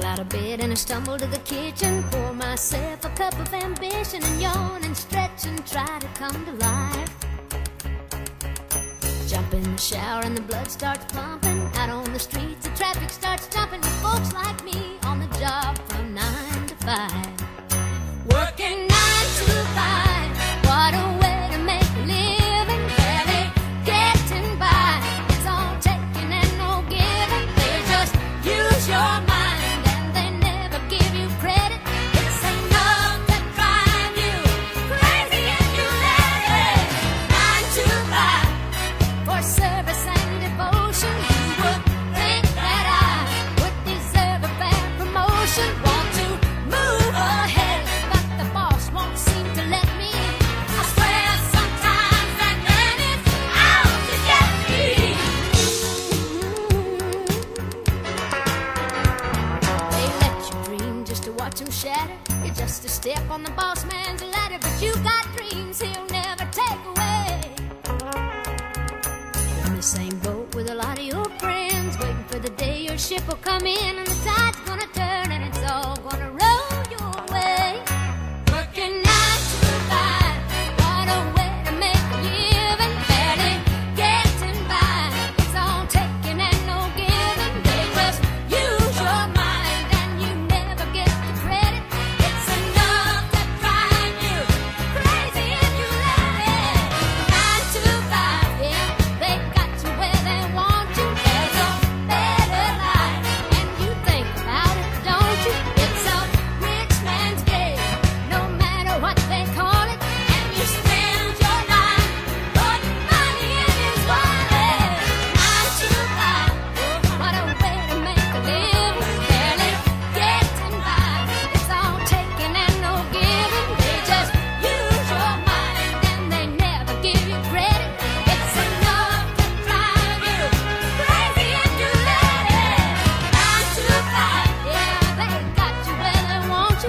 out of bed and I stumble to the kitchen. Pour myself a cup of ambition and yawn and stretch and try to come to life. Jump in the shower and the blood starts pumping. Out on the streets, the traffic starts jumping folks to shatter. You're just a step on the boss man's ladder, but you got dreams he'll never take away. You're in the same boat with a lot of your friends, waiting for the day your ship will come in and the tide's gonna turn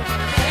Bye.